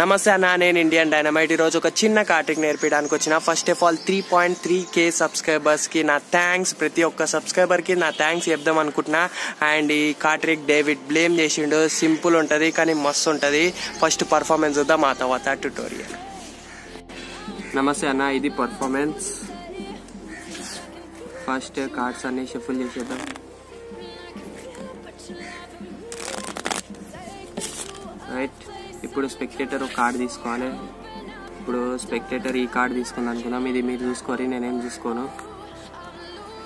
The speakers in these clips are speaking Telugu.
నమస్తే అన్న నేను ఇండియన్ డైనమైట్ ఈరోజు ఒక చిన్న కార్ట్రిక్ నేర్పించడానికి వచ్చిన. First of all three point three K సబ్స్క్రైబర్స్కి నా థ్యాంక్స్ ప్రతి ఒక్క సబ్స్క్రైబర్కి నా థ్యాంక్స్ చెప్దాం అనుకుంటున్నా. అండ్ ఈ కార్ట్రిక్ డేవిడ్ బ్లేమ్ చేసిండు. సింపుల్ ఉంటుంది కానీ మస్తు ఉంటుంది. ఫస్ట్ పర్ఫార్మెన్స్ చూద్దాం ఆ తర్వాత ట్యూటోరియల్ నమస్తే అన్న ఇది పర్ఫార్మెన్స్ ఫస్ట్ కార్డ్స్ అన్ని షఫుల్ చేసేద్దాం. రైట్ ఇప్పుడు స్పెక్టేటర్ ఒక కార్డు తీసుకోవాలి. ఇప్పుడు స్పెక్టేటర్ ఈ కార్డ్ తీసుకుంది అనుకుందాం. ఇది మీరు చూసుకోరి నేనేం చూసుకోను.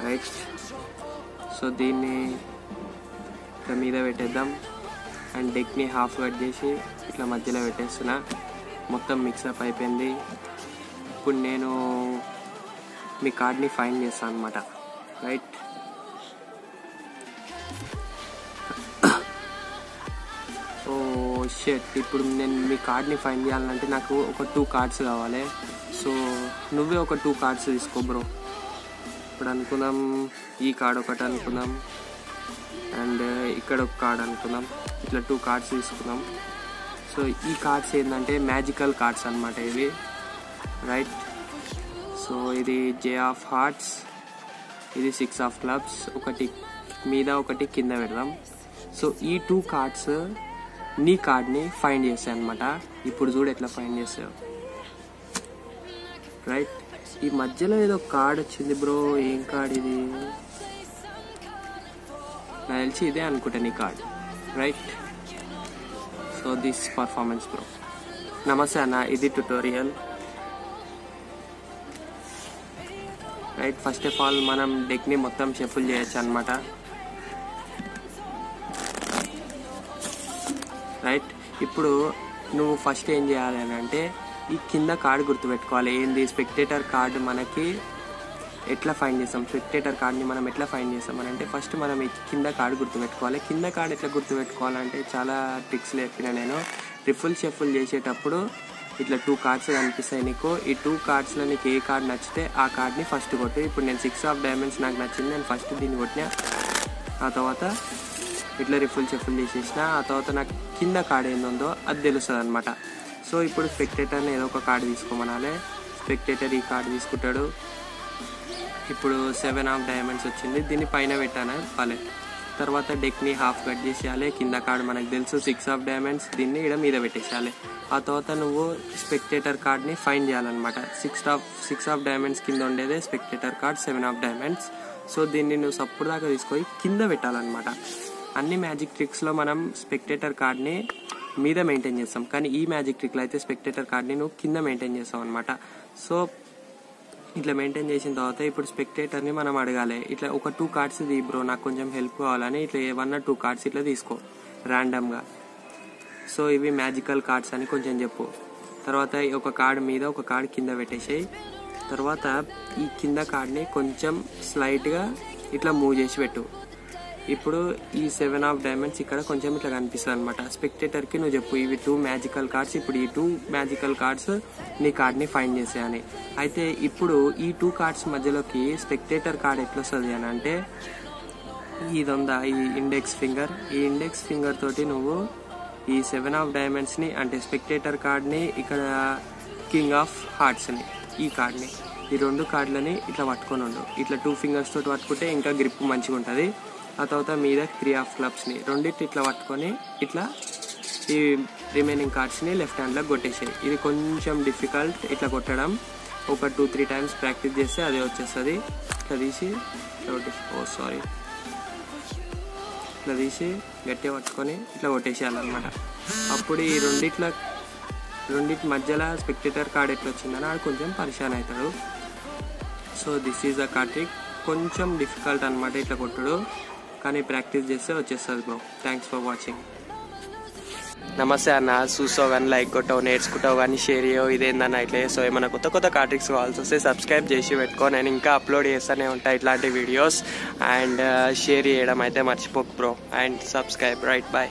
రైట్ సో దీన్ని ఇట్లా మీద పెట్టేద్దాం. అండ్ డెక్ని హాఫ్ కట్ చేసి ఇట్లా మధ్యలో పెట్టేస్తున్నా. మొత్తం మిక్సప్ అయిపోయింది. ఇప్పుడు నేను మీ కార్డ్ని ఫైన్ చేస్తాను అనమాట రైట్ షెట్ ఇప్పుడు నేను మీ కార్డ్ని ఫైండ్ చేయాలంటే నాకు ఒక టూ కార్డ్స్ కావాలి. సో నువ్వే ఒక టూ కార్డ్స్ తీసుకో బ్రో ఇప్పుడు అనుకున్నాం ఈ కార్డ్ ఒకటి అనుకున్నాం అండ్ uh, ఇక్కడ ఒక కార్డ్ అనుకున్నాం ఇట్లా టూ కార్డ్స్ తీసుకున్నాం సో ఈ కార్డ్స్ ఏంటంటే మ్యాజికల్ కార్డ్స్ అనమాట ఇవి. రైట్ సో ఇది జే ఆఫ్ హార్ట్స్ ఇది సిక్స్ ఆఫ్ క్లబ్స్ ఒకటి మీద ఒకటి కింద పెడదాం. సో ఈ టూ కార్డ్స్ నీ కార్డ్ని ఫైండ్ చేసాయి అనమాట ఇప్పుడు చూడు ఎట్లా ఫైండ్ చేసావు రైట్ ఈ మధ్యలో ఏదో కార్డ్ వచ్చింది బ్రో ఏం కార్డ్ ఇది? నాకు తెలిసి ఇదే అనుకుంటా నీ card right so this performance bro నమస్తే అన్న ఇది tutorial right first of all మనం డెక్ని మొత్తం షఫుల్ చేయొచ్చు అనమాట రైట్ ఇప్పుడు నువ్వు ఫస్ట్ ఏం చేయాలి అని అంటే ఈ కింద కార్డు గుర్తుపెట్టుకోవాలి. ఏంది? స్పెక్టేటర్ కార్డు మనకి ఎట్లా ఫైండ్ చేస్తాం? స్పెక్టేటర్ కార్డ్ని మనం ఎట్లా ఫైండ్ చేస్తాం అని అంటే ఫస్ట్ మనం ఈ కింద కార్డు గుర్తుపెట్టుకోవాలి. కింద కార్డు ఎట్లా గుర్తుపెట్టుకోవాలంటే చాలా ట్రిక్స్ చెప్పిన నేను. రిఫుల్ షఫుల్ చేసేటప్పుడు ఇట్లా టూ కార్డ్స్ కనిపిస్తాయి నీకు. ఈ టూ కార్డ్స్లో నీకు ఏ కార్డ్ నచ్చితే ఆ కార్డ్ని ఫస్ట్ కొట్టు. ఇప్పుడు నేను సిక్స్ ఆఫ్ డైమండ్స్ నాకు నచ్చింది నేను ఫస్ట్ దీన్ని కొట్టిన. ఆ తర్వాత ఇట్లా రిఫుల్ చెఫుల్ చేసేసిన ఆ తర్వాత నాకు కింద కార్డ్ ఏందో అది తెలుస్తుంది అనమాట సో ఇప్పుడు స్పెక్టేటర్ని ఏదో ఒక కార్డు తీసుకోమనాలి. స్పెక్టేటర్ ఈ కార్డు తీసుకుంటాడు. ఇప్పుడు సెవెన్ ఆఫ్ డైమండ్స్ వచ్చింది. దీన్ని పైన పెట్టాను? పలే. తర్వాత డెక్ని హాఫ్ కట్ చేసేయాలి. కింద కార్డు మనకు తెలుసు సిక్స్ ఆఫ్ డైమండ్స్ దీన్ని ఇక్కడ మీద పెట్టేసేయాలి. ఆ తర్వాత నువ్వు స్పెక్టేటర్ కార్డ్ని ఫైన్ చేయాలన్నమాట. Six of six of diamonds కింద ఉండేదే spectator card seven of diamonds so దీన్ని నువ్వు సప్పుడు దాకా తీసుకొని కింద పెట్టాలన్నమాట. అన్ని మ్యాజిక్ ట్రిక్స్లో మనం స్పెక్టేటర్ కార్డ్ని మీద మెయింటైన్ చేస్తాం. కానీ ఈ మ్యాజిక్ ట్రిక్లో అయితే స్పెక్టేటర్ కార్డ్ని నువ్వు కింద మెయింటైన్ చేస్తావు అనమాట సో ఇట్లా మెయింటైన్ చేసిన తర్వాత ఇప్పుడు స్పెక్టేటర్ని మనం అడగాలి. ఇట్లా ఒక టూ కార్డ్స్ ఇది బ్రో నాకు కొంచెం హెల్ప్ కావాలని ఇట్లా ఏమన్నా టూ కార్డ్స్ ఇట్లా తీసుకో ర్యాండమ్గా. సో ఇవి మ్యాజికల్ కార్డ్స్ అని కొంచెం చెప్పు. తర్వాత ఒక కార్డ్ మీద ఒక కార్డ్ కింద పెట్టేసేయి. తర్వాత ఈ కింద కార్డ్ని కొంచెం స్లైట్గా ఇట్లా మూవ్ చేసి పెట్టు. ఇప్పుడు ఈ సెవెన్ ఆఫ్ డైమండ్స్ ఇక్కడ కొంచెం ఇట్లా కనిపిస్తుంది అనమాట స్పెక్టేటర్కి నువ్వు చెప్పు ఇవి టూ మ్యాజికల్ కార్డ్స్ ఇప్పుడు ఈ టూ మ్యాజికల్ కార్డ్స్ నీ కార్డ్ని ఫైండ్ చేసేయని అయితే ఇప్పుడు ఈ టూ కార్డ్స్ మధ్యలోకి స్పెక్టేటర్ కార్డ్ ఎట్లా వస్తుంది అని అంటే ఇది ఉందా ఈ ఇండెక్స్ ఫింగర్ ఈ ఇండెక్స్ ఫింగర్ తోటి నువ్వు ఈ సెవెన్ ఆఫ్ డైమండ్స్ని అంటే స్పెక్టేటర్ కార్డ్ని ఇక్కడ కింగ్ ఆఫ్ హార్ట్స్ని ఈ కార్డ్ని ఈ రెండు కార్డులని ఇట్లా పట్టుకొని ఉండు. ఇట్లా టూ ఫింగర్స్ తోటి పట్టుకుంటే ఇంకా గ్రిప్ మంచిగా ఉంటుంది ఆ తర్వాత మీద త్రీ ఆఫ్ క్లబ్స్ని రెండిటి ఇట్లా పట్టుకొని ఇట్లా ఈ రిమైనింగ్ కార్డ్స్ని లెఫ్ట్ హ్యాండ్లో కొట్టేసాయి. ఇది కొంచెం డిఫికల్ట్ ఇట్లా కొట్టడం. ఒక టూ త్రీ టైమ్స్ ప్రాక్టీస్ చేస్తే అదే వచ్చేస్తుంది. ఇట్లా తీసి ఓ సారీ ఇట్లా తీసి గట్టిగా పట్టుకొని ఇట్లా కొట్టేసేయాలన్నమాట. అప్పుడు ఈ రెండిట్ల రెండిటి మధ్యలో స్పెక్టేటర్ కార్డ్ ఎట్లా వచ్చిందని ఆడు కొంచెం పరిశాన్ అవుతాడు. So this is a card trick కొంచెం డిఫికల్ట్ అనమాట ఇట్లా కొట్టడు. కానీ ప్రాక్టీస్ చేస్తే వచ్చేస్తుంది బ్రో థ్యాంక్స్ ఫర్ వాచింగ్ నమస్తే అన్న. చూసావు కానీ లైక్ కొట్టావు నేర్చుకుంటావు కానీ షేర్ చేయవు. ఇదేందన్న ఇట్లా సో ఏమైనా కొత్త కొత్త కార్టిక్స్ కావాల్సి వస్తే సబ్స్క్రైబ్ చేసి పెట్టుకో. నేను ఇంకా అప్లోడ్ చేస్తూనే ఉంటాయి ఇట్లాంటి వీడియోస్ అండ్ షేర్ చేయడం అయితే మర్చిపోకు bro and subscribe right bye